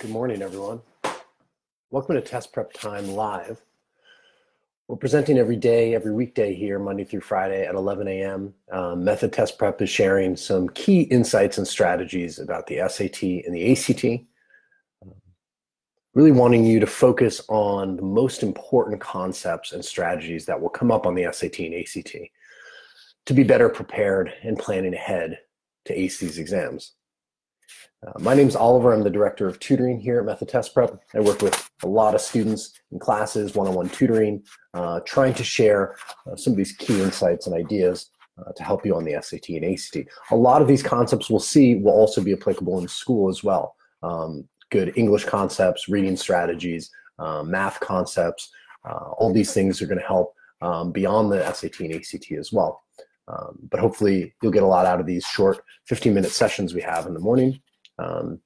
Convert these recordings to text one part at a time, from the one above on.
Good morning, everyone. Welcome to Test Prep Time Live. We're presenting every day, every weekday here, Monday through Friday at 11 a.m. Um, Method Test Prep is sharing some key insights and strategies about the SAT and the ACT. Um, really wanting you to focus on the most important concepts and strategies that will come up on the SAT and ACT to be better prepared and planning ahead to ace these exams. Uh, my name is Oliver. I'm the director of tutoring here at Method Test Prep. I work with a lot of students in classes, one-on-one tutoring, uh, trying to share uh, some of these key insights and ideas uh, to help you on the SAT and ACT. A lot of these concepts we'll see will also be applicable in school as well. Um, good English concepts, reading strategies, uh, math concepts, uh, all these things are going to help um, beyond the SAT and ACT as well. Um, but hopefully you'll get a lot out of these short 15 minute sessions we have in the morning. Um,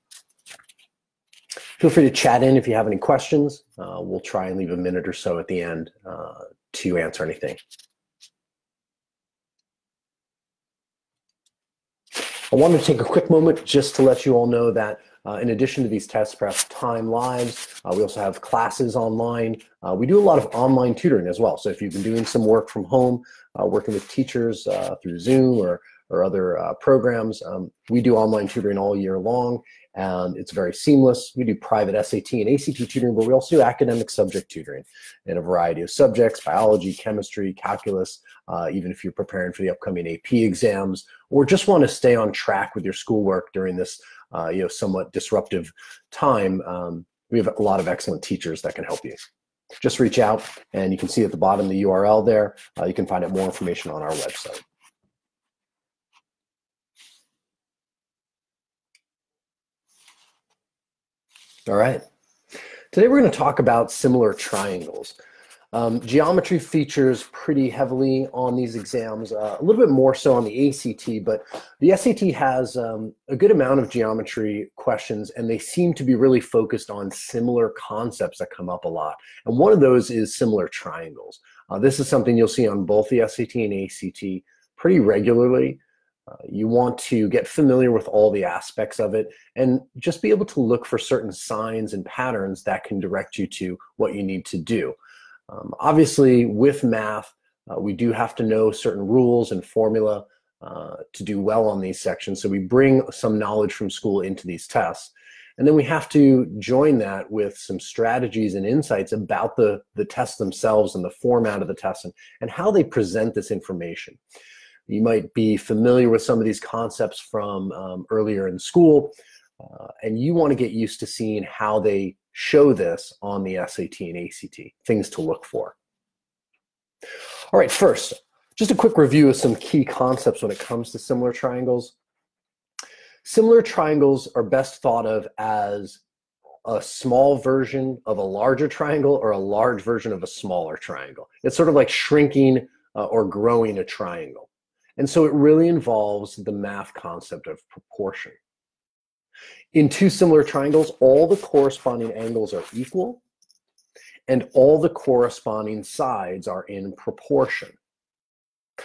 feel free to chat in if you have any questions. Uh, we'll try and leave a minute or so at the end uh, to answer anything. I wanted to take a quick moment just to let you all know that uh, in addition to these test prep time lives, uh, we also have classes online. Uh, we do a lot of online tutoring as well. So if you've been doing some work from home, uh, working with teachers uh, through Zoom or or other uh, programs. Um, we do online tutoring all year long, and it's very seamless. We do private SAT and ACT tutoring, but we also do academic subject tutoring in a variety of subjects, biology, chemistry, calculus, uh, even if you're preparing for the upcoming AP exams, or just want to stay on track with your schoolwork during this uh, you know, somewhat disruptive time. Um, we have a lot of excellent teachers that can help you just reach out and you can see at the bottom the URL there. Uh, you can find out more information on our website. All right. Today we're going to talk about similar triangles. Um, geometry features pretty heavily on these exams, uh, a little bit more so on the ACT, but the SAT has um, a good amount of geometry questions and they seem to be really focused on similar concepts that come up a lot. And one of those is similar triangles. Uh, this is something you'll see on both the SAT and ACT pretty regularly. Uh, you want to get familiar with all the aspects of it and just be able to look for certain signs and patterns that can direct you to what you need to do. Um, obviously, with math, uh, we do have to know certain rules and formula uh, to do well on these sections. So we bring some knowledge from school into these tests. And then we have to join that with some strategies and insights about the, the tests themselves and the format of the test and, and how they present this information. You might be familiar with some of these concepts from um, earlier in school, uh, and you want to get used to seeing how they show this on the SAT and ACT, things to look for. All right, first, just a quick review of some key concepts when it comes to similar triangles. Similar triangles are best thought of as a small version of a larger triangle or a large version of a smaller triangle. It's sort of like shrinking uh, or growing a triangle. And so it really involves the math concept of proportion. In two similar triangles, all the corresponding angles are equal and all the corresponding sides are in proportion.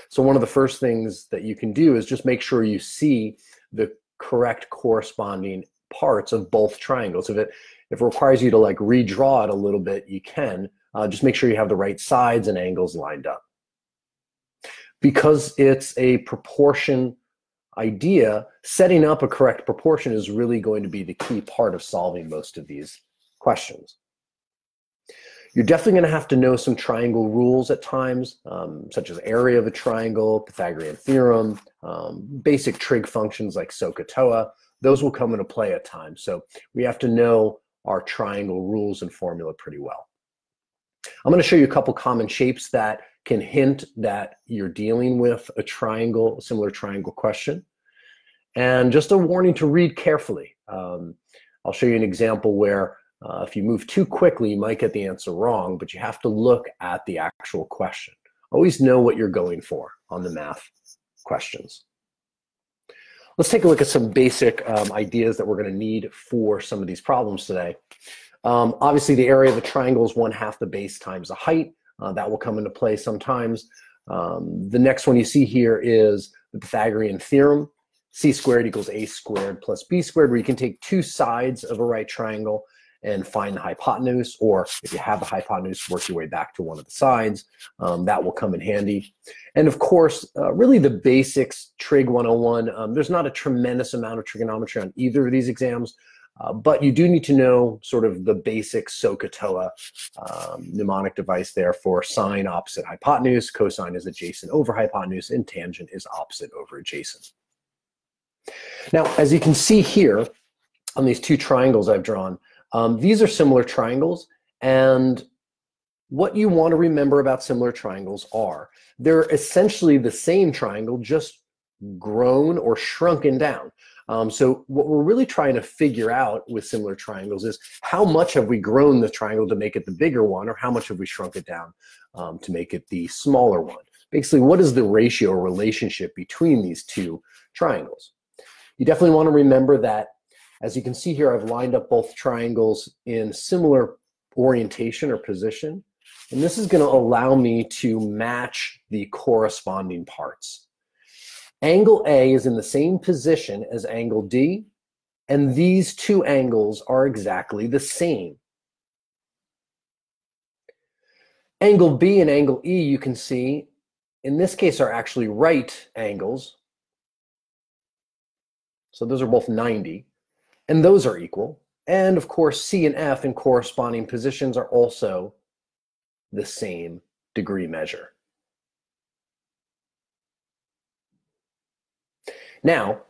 So one of the first things that you can do is just make sure you see the correct corresponding parts of both triangles. If it if it requires you to like redraw it a little bit, you can. Uh, just make sure you have the right sides and angles lined up because it's a proportion idea, setting up a correct proportion is really going to be the key part of solving most of these questions. You're definitely going to have to know some triangle rules at times, um, such as area of a triangle, Pythagorean theorem, um, basic trig functions like SOHCAHTOA. Those will come into play at times. So we have to know our triangle rules and formula pretty well. I'm going to show you a couple common shapes that can hint that you're dealing with a triangle, a similar triangle question. And just a warning to read carefully. Um, I'll show you an example where uh, if you move too quickly, you might get the answer wrong, but you have to look at the actual question. Always know what you're going for on the math questions. Let's take a look at some basic um, ideas that we're going to need for some of these problems today. Um, obviously, the area of a triangle is one half the base times the height. Uh, that will come into play sometimes. Um, the next one you see here is the Pythagorean theorem. c squared equals a squared plus b squared, where you can take two sides of a right triangle and find the hypotenuse, or if you have the hypotenuse, work your way back to one of the sides. Um, that will come in handy. And of course, uh, really the basics, Trig 101. Um, there's not a tremendous amount of trigonometry on either of these exams, uh, but you do need to know sort of the basic SOHCAHTOA um, mnemonic device there for sine opposite hypotenuse, cosine is adjacent over hypotenuse, and tangent is opposite over adjacent. Now, as you can see here on these two triangles I've drawn, um, these are similar triangles, and what you want to remember about similar triangles are they're essentially the same triangle, just grown or shrunken down. Um, so what we're really trying to figure out with similar triangles is how much have we grown the triangle to make it the bigger one, or how much have we shrunk it down um, to make it the smaller one? Basically, what is the ratio or relationship between these two triangles? You definitely want to remember that as you can see here, I've lined up both triangles in similar orientation or position. And this is going to allow me to match the corresponding parts. Angle A is in the same position as angle D, and these two angles are exactly the same. Angle B and angle E, you can see, in this case are actually right angles. So those are both 90 and those are equal. And of course, C and F in corresponding positions are also the same degree measure. Now,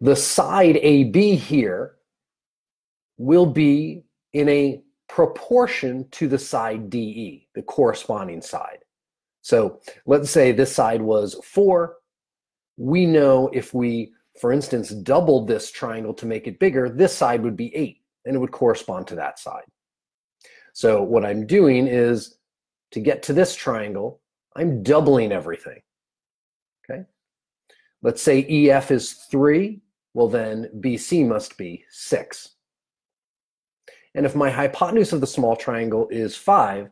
the side AB here will be in a proportion to the side DE, the corresponding side. So let's say this side was 4. We know if we for instance, doubled this triangle to make it bigger, this side would be 8, and it would correspond to that side. So what I'm doing is, to get to this triangle, I'm doubling everything. Let's say EF is 3, well then BC must be 6. And if my hypotenuse of the small triangle is 5,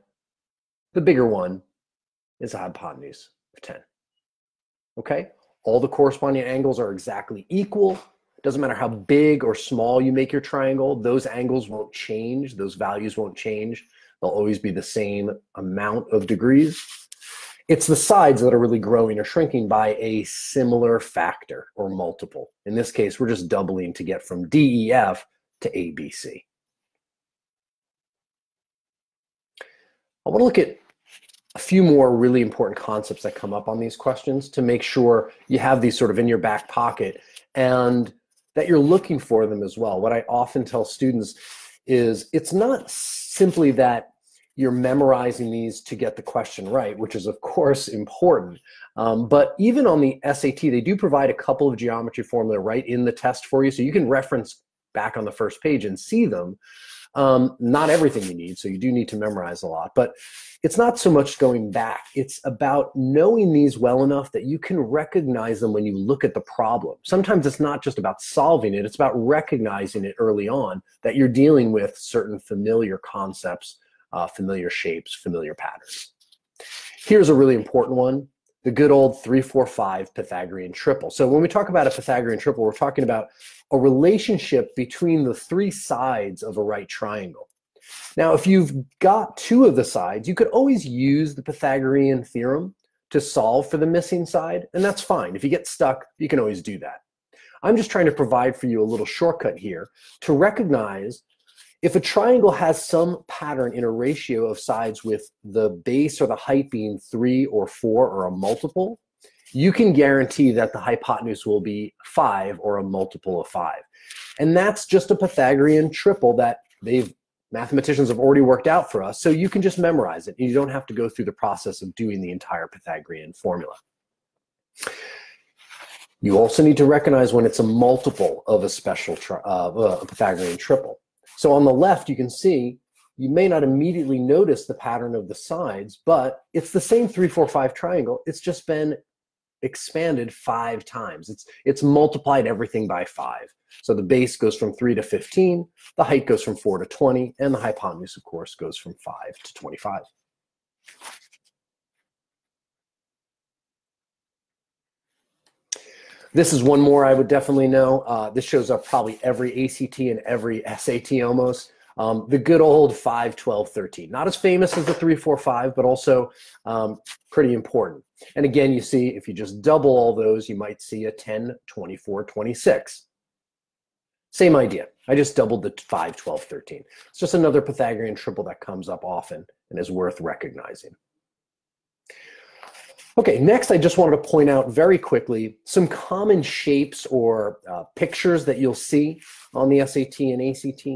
the bigger one is a hypotenuse of 10. Okay? all the corresponding angles are exactly equal. Doesn't matter how big or small you make your triangle, those angles won't change, those values won't change. They'll always be the same amount of degrees. It's the sides that are really growing or shrinking by a similar factor or multiple. In this case, we're just doubling to get from DEF to ABC. I want to look at a few more really important concepts that come up on these questions to make sure you have these sort of in your back pocket and that you're looking for them as well. What I often tell students is it's not simply that you're memorizing these to get the question right, which is of course important. Um, but even on the SAT, they do provide a couple of geometry formula right in the test for you. So you can reference back on the first page and see them. Um, not everything you need, so you do need to memorize a lot. But it's not so much going back. It's about knowing these well enough that you can recognize them when you look at the problem. Sometimes it's not just about solving it, it's about recognizing it early on that you're dealing with certain familiar concepts, uh, familiar shapes, familiar patterns. Here's a really important one the good old 345 Pythagorean triple. So when we talk about a Pythagorean triple, we're talking about a relationship between the three sides of a right triangle. Now, if you've got two of the sides, you could always use the Pythagorean theorem to solve for the missing side, and that's fine. If you get stuck, you can always do that. I'm just trying to provide for you a little shortcut here to recognize if a triangle has some pattern in a ratio of sides with the base or the height being three or four or a multiple, you can guarantee that the hypotenuse will be five or a multiple of five. And that's just a Pythagorean triple that they've mathematicians have already worked out for us. So you can just memorize it. You don't have to go through the process of doing the entire Pythagorean formula. You also need to recognize when it's a multiple of a special uh, a Pythagorean triple. So on the left, you can see you may not immediately notice the pattern of the sides, but it's the same 345 triangle. It's just been expanded five times. It's, it's multiplied everything by five. So the base goes from 3 to 15, the height goes from 4 to 20, and the hypotenuse, of course, goes from 5 to 25. This is one more I would definitely know. Uh, this shows up probably every ACT and every SAT almost. Um, the good old 5, 12, 13. Not as famous as the 3, 4, 5, but also um, pretty important. And again, you see if you just double all those, you might see a 10, 24, 26. Same idea. I just doubled the 5, 12, 13. It's just another Pythagorean triple that comes up often and is worth recognizing. Okay, next I just wanted to point out very quickly some common shapes or uh, pictures that you'll see on the SAT and ACT.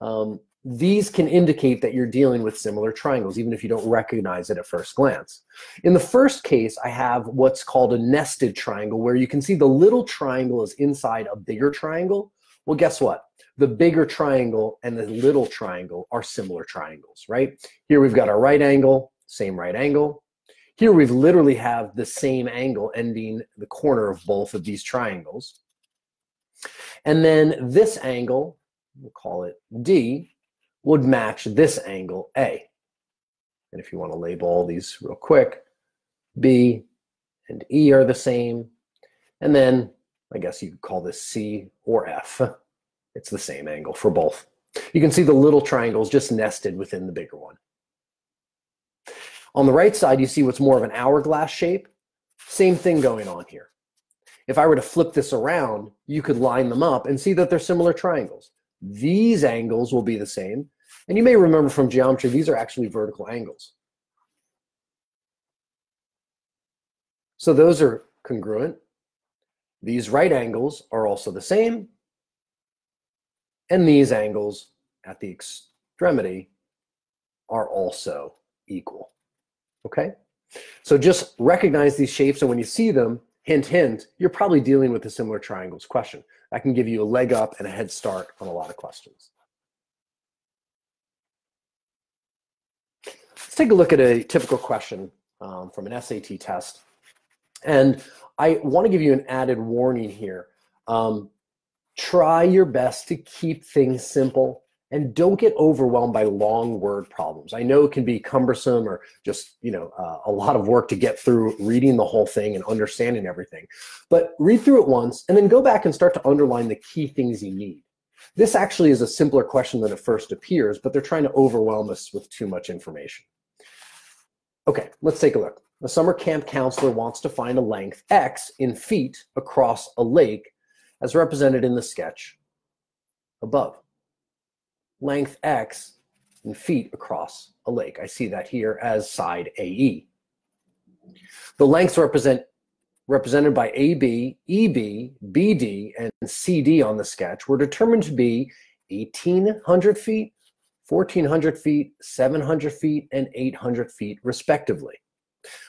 Um, these can indicate that you're dealing with similar triangles, even if you don't recognize it at first glance. In the first case, I have what's called a nested triangle, where you can see the little triangle is inside a bigger triangle. Well, guess what? The bigger triangle and the little triangle are similar triangles, right? Here we've got our right angle, same right angle. Here we've literally have the same angle ending the corner of both of these triangles. And then this angle, we'll call it D, would match this angle A. And if you want to label all these real quick, B and E are the same. And then I guess you could call this C or F. It's the same angle for both. You can see the little triangles just nested within the bigger one. On the right side, you see what's more of an hourglass shape. Same thing going on here. If I were to flip this around, you could line them up and see that they're similar triangles. These angles will be the same. And you may remember from geometry, these are actually vertical angles. So those are congruent. These right angles are also the same. And these angles at the extremity are also equal. Okay? So just recognize these shapes, and when you see them, hint, hint, you're probably dealing with a similar triangles question. That can give you a leg up and a head start on a lot of questions. Let's take a look at a typical question um, from an SAT test. And I want to give you an added warning here. Um, try your best to keep things simple and don't get overwhelmed by long word problems. I know it can be cumbersome or just, you know, uh, a lot of work to get through reading the whole thing and understanding everything. But read through it once and then go back and start to underline the key things you need. This actually is a simpler question than it first appears, but they're trying to overwhelm us with too much information. Okay, let's take a look. A summer camp counselor wants to find a length x in feet across a lake as represented in the sketch above length x in feet across a lake. I see that here as side AE. The lengths represent represented by AB, EB, BD, and CD on the sketch were determined to be 1,800 feet, 1,400 feet, 700 feet, and 800 feet, respectively.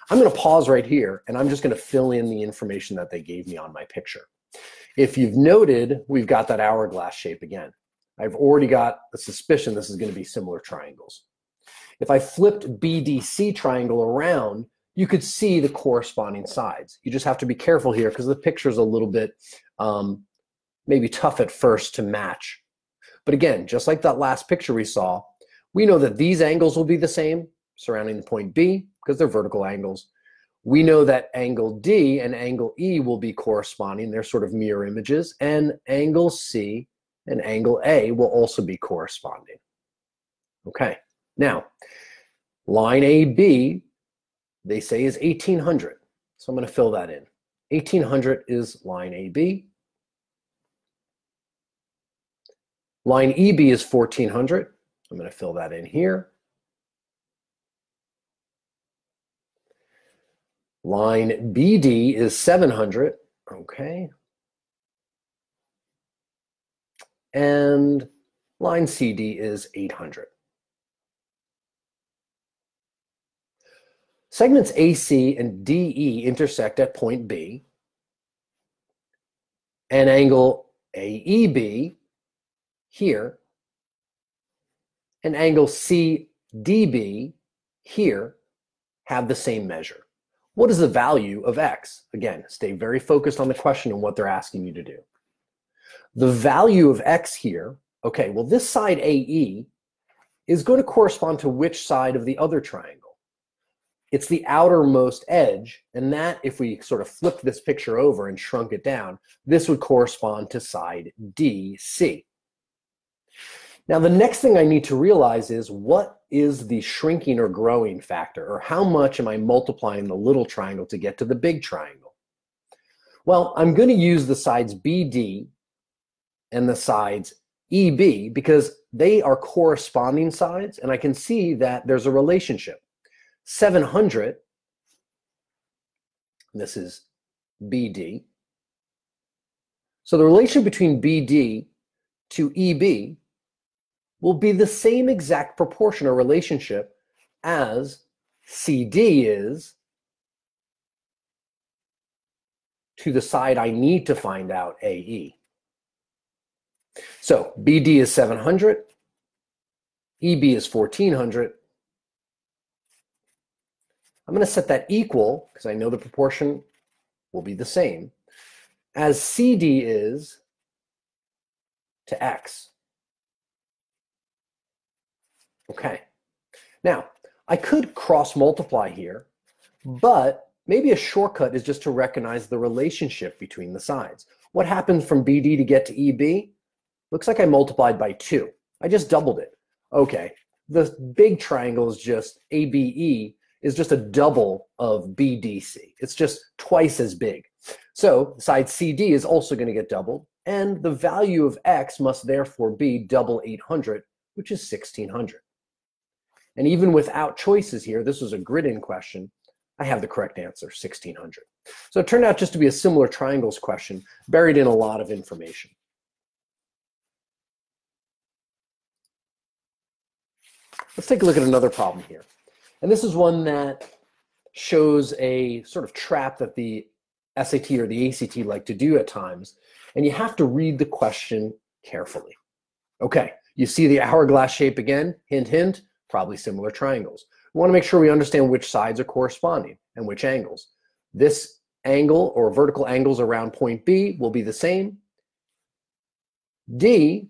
I'm going to pause right here, and I'm just going to fill in the information that they gave me on my picture. If you've noted, we've got that hourglass shape again. I've already got a suspicion this is going to be similar triangles. If I flipped BDC triangle around, you could see the corresponding sides. You just have to be careful here because the picture is a little bit um, maybe tough at first to match. But again, just like that last picture we saw, we know that these angles will be the same surrounding the point B because they're vertical angles. We know that angle D and angle E will be corresponding. They're sort of mirror images. And angle C and angle A will also be corresponding. Okay, now line AB, they say is 1800. So I'm going to fill that in. 1800 is line AB. Line EB is 1400. I'm going to fill that in here. Line BD is 700. Okay, and line CD is 800. Segments AC and DE intersect at point B, and angle AEB here, and angle CDB here have the same measure. What is the value of X? Again, stay very focused on the question and what they're asking you to do the value of x here, okay, well, this side AE is going to correspond to which side of the other triangle? it's the outermost edge. And that, if we sort of flip this picture over and shrunk it down, this would correspond to side DC. Now, the next thing I need to realize is what is the shrinking or growing factor, or how much am I multiplying the little triangle to get to the big triangle? Well, I'm going to use the sides BD and the sides EB because they are corresponding sides, and I can see that there's a relationship. 700, this is BD. So the relation between BD to EB will be the same exact proportion or relationship as CD is to the side I need to find out AE. So BD is 700, EB is 1400. I'm going to set that equal, because I know the proportion will be the same, as CD is to X. Okay. Now, I could cross multiply here, but maybe a shortcut is just to recognize the relationship between the sides. What happens from BD to get to EB? Looks like I multiplied by 2. I just doubled it. Okay, the big triangle is just ABE is just a double of BDC. It's just twice as big. So side CD is also going to get doubled, and the value of X must therefore be double 800, which is 1600. And even without choices here, this was a grid-in question, I have the correct answer, 1600. So it turned out just to be a similar triangles question, buried in a lot of information. Let's take a look at another problem here. And this is one that shows a sort of trap that the SAT or the ACT like to do at times. And you have to read the question carefully. Okay, you see the hourglass shape again? Hint, hint probably similar triangles. We want to make sure we understand which sides are corresponding and which angles. This angle or vertical angles around point B will be the same. D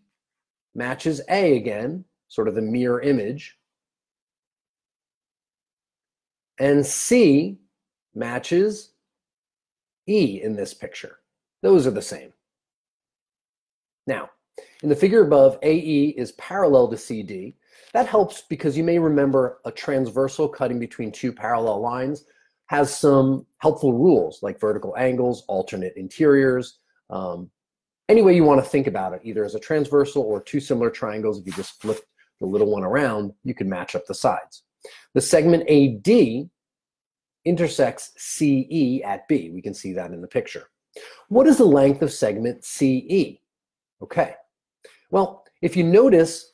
matches A again, sort of the mirror image. And C matches E in this picture. Those are the same. Now, in the figure above, AE is parallel to CD, that helps because you may remember a transversal cutting between two parallel lines has some helpful rules like vertical angles, alternate interiors, um, any way you want to think about it, either as a transversal or two similar triangles. If you just flip the little one around, you can match up the sides. The segment AD intersects CE at B. We can see that in the picture. What is the length of segment CE? Okay. Well, if you notice,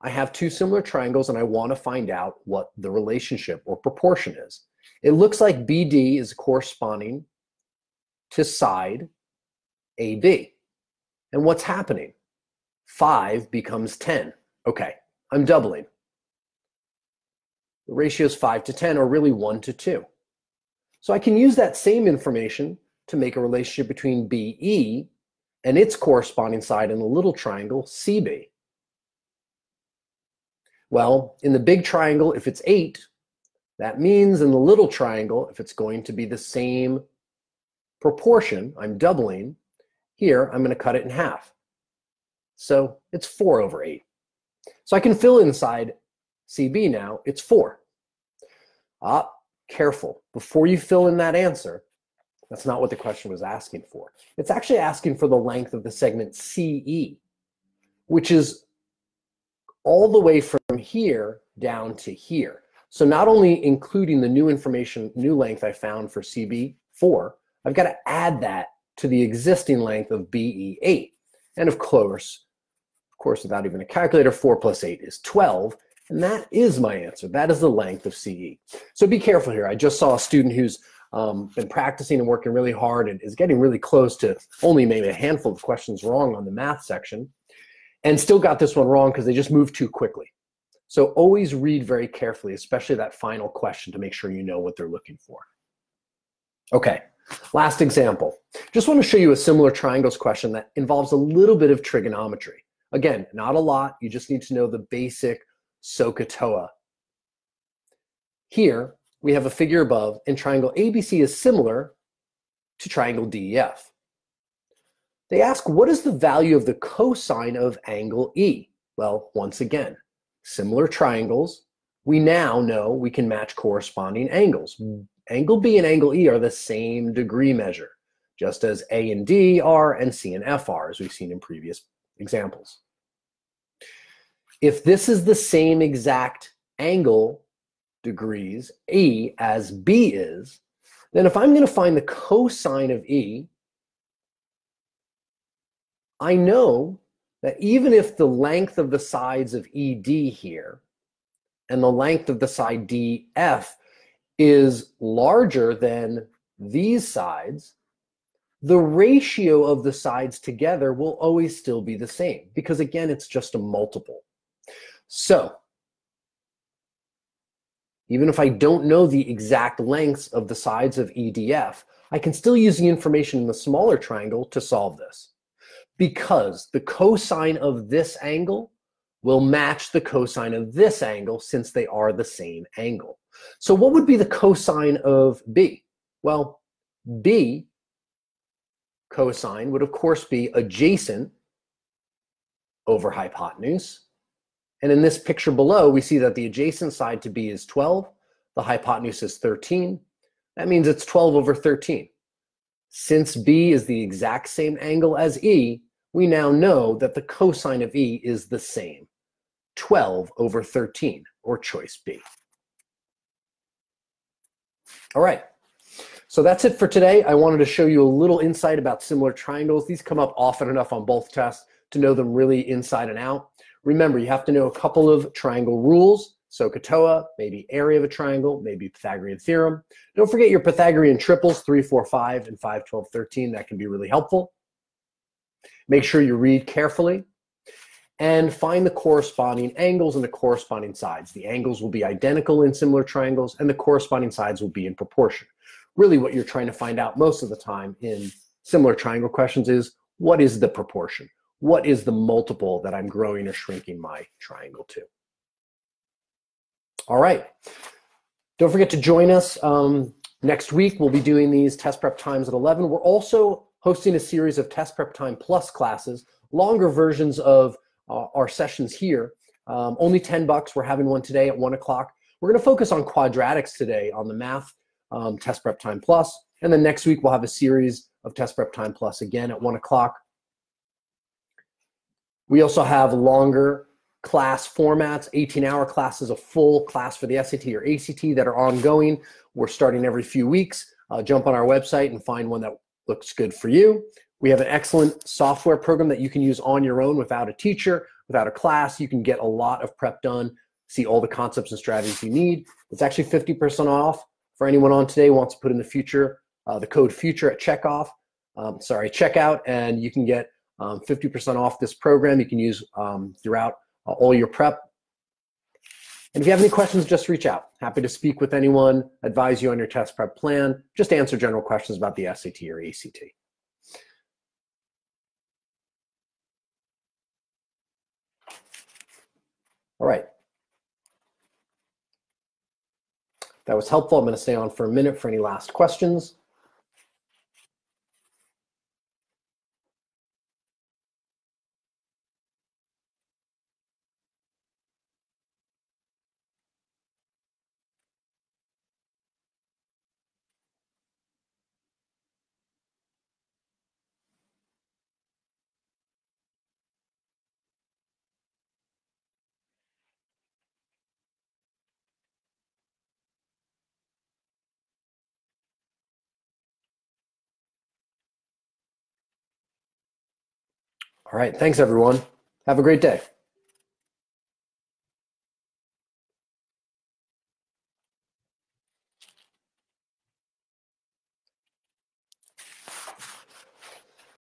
I have two similar triangles and I want to find out what the relationship or proportion is. It looks like BD is corresponding to side AB. And what's happening? 5 becomes 10. Okay, I'm doubling. The ratio is 5 to 10, or really 1 to 2. So I can use that same information to make a relationship between BE and its corresponding side in the little triangle CB. Well, in the big triangle, if it's 8, that means in the little triangle, if it's going to be the same proportion, I'm doubling, here I'm going to cut it in half. So it's 4 over 8. So I can fill inside CB now, it's 4. Ah, careful. Before you fill in that answer, that's not what the question was asking for. It's actually asking for the length of the segment CE, which is all the way from here down to here. So not only including the new information, new length I found for CB4, I've got to add that to the existing length of BE8. And of course, of course, without even a calculator, 4 plus 8 is 12. And that is my answer. That is the length of CE. So be careful here. I just saw a student who's um, been practicing and working really hard and is getting really close to only maybe a handful of questions wrong on the math section and still got this one wrong because they just moved too quickly. So always read very carefully, especially that final question to make sure you know what they're looking for. Okay, last example. Just want to show you a similar triangles question that involves a little bit of trigonometry. Again, not a lot. You just need to know the basic SOHCAHTOA. Here, we have a figure above, and triangle ABC is similar to triangle DEF. They ask, what is the value of the cosine of angle E? Well, once again, similar triangles, we now know we can match corresponding angles. Angle B and angle E are the same degree measure, just as A and D are and C and F are, as we've seen in previous examples. If this is the same exact angle degrees E as B is, then if I'm going to find the cosine of E, I know that even if the length of the sides of ED here and the length of the side DF is larger than these sides, the ratio of the sides together will always still be the same because again, it's just a multiple. So even if I don't know the exact lengths of the sides of EDF, I can still use the information in the smaller triangle to solve this because the cosine of this angle will match the cosine of this angle since they are the same angle. So what would be the cosine of B? Well, B cosine would of course be adjacent over hypotenuse. And in this picture below, we see that the adjacent side to B is 12, the hypotenuse is 13. That means it's 12 over 13. Since B is the exact same angle as E, we now know that the cosine of E is the same, 12 over 13, or choice B. All right, so that's it for today. I wanted to show you a little insight about similar triangles. These come up often enough on both tests to know them really inside and out. Remember, you have to know a couple of triangle rules. So, SOHCAHTOA, maybe area of a triangle, maybe Pythagorean theorem. Don't forget your Pythagorean triples, 3, 4, 5, and 5, 12, 13. That can be really helpful. Make sure you read carefully and find the corresponding angles and the corresponding sides. The angles will be identical in similar triangles and the corresponding sides will be in proportion. Really what you're trying to find out most of the time in similar triangle questions is what is the proportion? What is the multiple that I'm growing or shrinking my triangle to? All right. Don't forget to join us um, next week. We'll be doing these test prep times at 11. We're also hosting a series of test prep time plus classes, longer versions of uh, our sessions here. Um, only 10 bucks. We're having one today at one o'clock. We're going to focus on quadratics today on the math um, test prep time plus. And then next week we'll have a series of test prep time plus again at one o'clock. We also have longer class formats, 18 hour classes, a full class for the SAT or ACT that are ongoing. We're starting every few weeks. Uh, jump on our website and find one that looks good for you. We have an excellent software program that you can use on your own without a teacher, without a class. You can get a lot of prep done, see all the concepts and strategies you need. It's actually 50% off for anyone on today wants to put in the future, uh, the code future at checkoff, um, sorry, checkout, and you can get 50% um, off this program you can use um, throughout uh, all your prep. And if you have any questions, just reach out. Happy to speak with anyone, advise you on your test prep plan, just answer general questions about the SAT or ACT. All right. That was helpful. I'm going to stay on for a minute for any last questions. All right. Thanks, everyone. Have a great day.